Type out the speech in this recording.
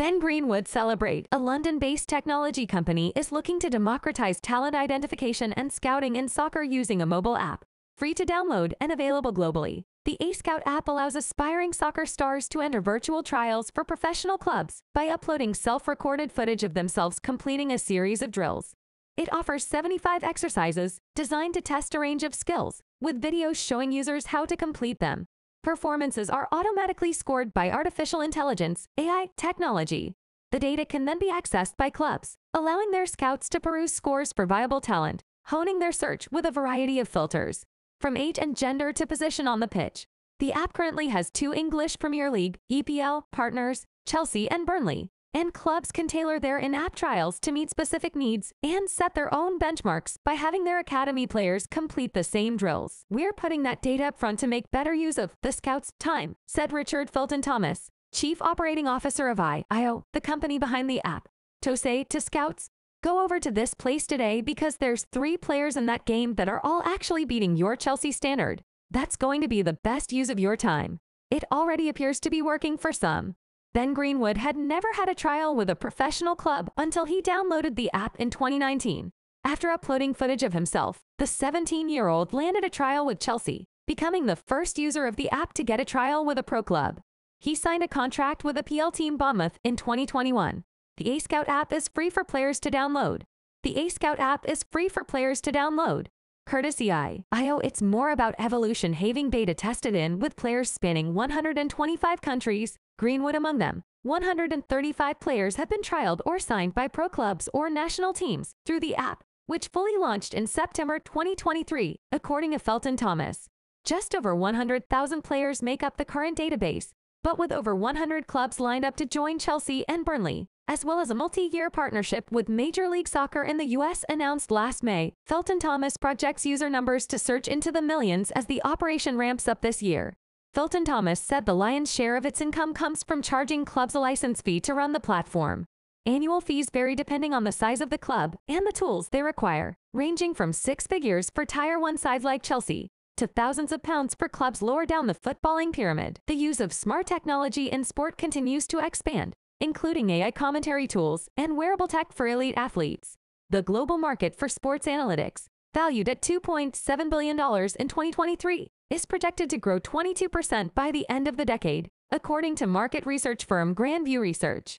Ben Greenwood Celebrate, a London-based technology company, is looking to democratize talent identification and scouting in soccer using a mobile app. Free to download and available globally, the A-Scout app allows aspiring soccer stars to enter virtual trials for professional clubs by uploading self-recorded footage of themselves completing a series of drills. It offers 75 exercises designed to test a range of skills, with videos showing users how to complete them. Performances are automatically scored by artificial intelligence AI technology. The data can then be accessed by clubs, allowing their scouts to peruse scores for viable talent, honing their search with a variety of filters, from age and gender to position on the pitch. The app currently has two English Premier League, EPL, partners, Chelsea and Burnley, and clubs can tailor their in-app trials to meet specific needs and set their own benchmarks by having their academy players complete the same drills. We're putting that data up front to make better use of the scouts' time, said Richard Felton Thomas, Chief Operating Officer of I.IO, the company behind the app. To say to scouts, go over to this place today because there's three players in that game that are all actually beating your Chelsea standard. That's going to be the best use of your time. It already appears to be working for some. Ben Greenwood had never had a trial with a professional club until he downloaded the app in 2019. After uploading footage of himself, the 17-year-old landed a trial with Chelsea, becoming the first user of the app to get a trial with a pro club. He signed a contract with a PL Team Bournemouth in 2021. The A-Scout app is free for players to download. The A-Scout app is free for players to download. Courtesy I. IO it's more about evolution having beta tested in with players spanning 125 countries, Greenwood among them. 135 players have been trialed or signed by pro clubs or national teams through the app, which fully launched in September 2023, according to Felton Thomas. Just over 100,000 players make up the current database, but with over 100 clubs lined up to join Chelsea and Burnley, as well as a multi-year partnership with Major League Soccer in the US announced last May, Felton Thomas projects user numbers to surge into the millions as the operation ramps up this year. Felton Thomas said the lion's share of its income comes from charging clubs a license fee to run the platform. Annual fees vary depending on the size of the club and the tools they require, ranging from six figures for Tier 1 sides like Chelsea to thousands of pounds for clubs lower down the footballing pyramid. The use of smart technology in sport continues to expand, including AI commentary tools and wearable tech for elite athletes. The global market for sports analytics, valued at $2.7 billion in 2023, is projected to grow 22% by the end of the decade, according to market research firm Grand View Research.